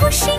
खुशी